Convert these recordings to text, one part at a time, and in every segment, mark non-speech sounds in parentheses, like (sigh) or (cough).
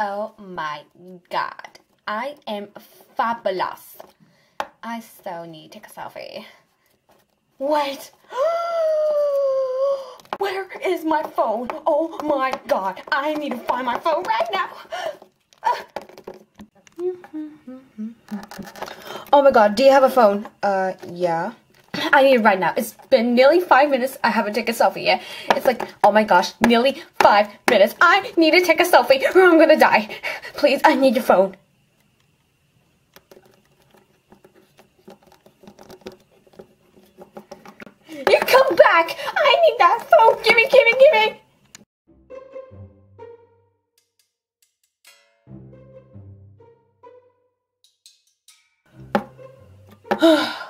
Oh my god. I am fabulous. I so need to take a selfie. Wait. (gasps) Where is my phone? Oh my god. I need to find my phone right now. (laughs) Oh my god, do you have a phone? Uh, yeah. I need it right now. It's been nearly five minutes. I haven't taken a selfie yet. It's like, oh my gosh, nearly five minutes. I need to take a selfie or I'm gonna die. Please, I need your phone. You come back! I need that phone! Gimme, gimme, gimme! God! (sighs) (sighs)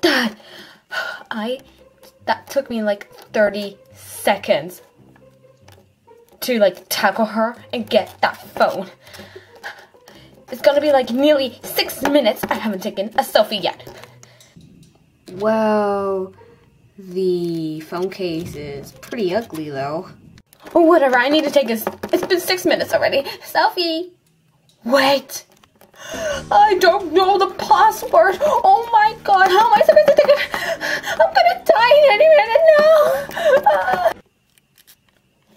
Dad, I that took me like 30 seconds to like tackle her and get that phone. It's gonna be like nearly six minutes. I haven't taken a selfie yet. Well, the phone case is pretty ugly though. Oh, whatever. I need to take this. It's been six minutes already. Selfie. Wait. I don't know the password. Oh my god. How am I supposed to take it? I'm gonna die in any minute now. Ah.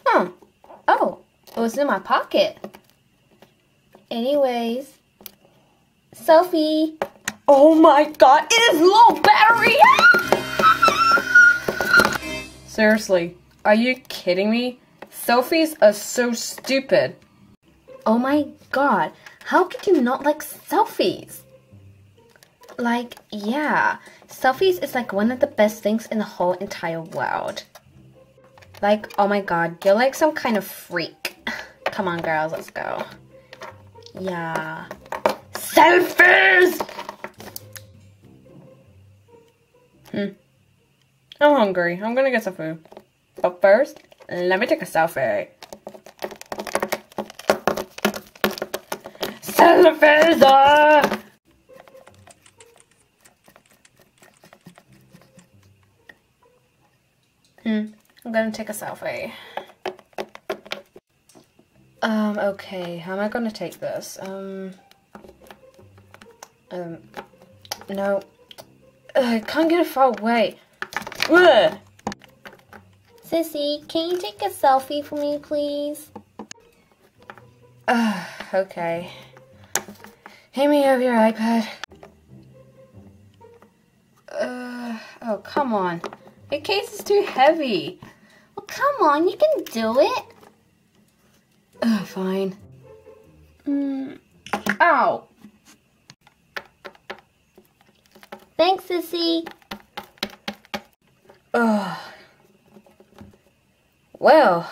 Huh. Oh, it was in my pocket. Anyways. Selfie. Oh my god. It is low battery. Seriously, are you kidding me? Selfies are so stupid. Oh my god, how could you not like selfies? Like, yeah, selfies is like one of the best things in the whole entire world. Like, oh my god, you're like some kind of freak. (laughs) Come on, girls, let's go. Yeah. Selfies! Hmm. I'm hungry. I'm gonna get some food. But first, let me take a selfie. Ah! Hmm, I'm gonna take a selfie. Um, okay, how am I gonna take this? Um, um, no. Ugh, I can't get it far away. Ugh. Sissy, can you take a selfie for me, please? Ugh, okay. Hand me over your iPad. Uh, oh, come on. The case is too heavy. Well, come on, you can do it. Ugh, fine. Mm. Ow. Thanks, Sissy. Ugh. Well,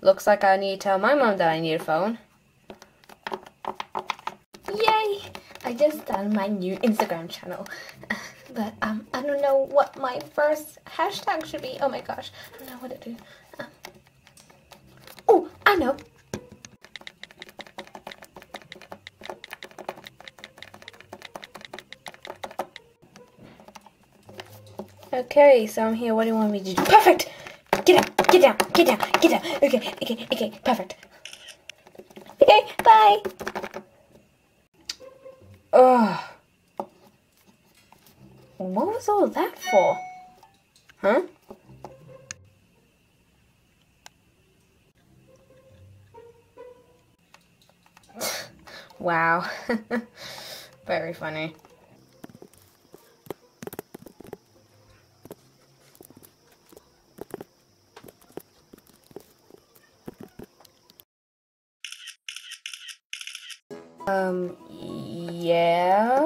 looks like I need to tell my mom that I need a phone. Yay! I just started my new Instagram channel. (laughs) But um, I don't know what my first hashtag should be. Oh my gosh, I don't know what to do. Um, oh, I know. Okay, so I'm here. What do you want me to do? Perfect! Get down, get down, get down, get down. Okay, okay, okay, perfect. Okay, bye. Ugh. What was all that for? Huh? (laughs) wow. (laughs) Very funny. Um, yeah.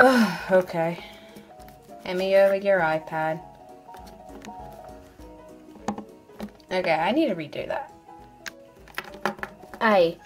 Okay. Hand me over your iPad. Okay, I need to redo that. Hey,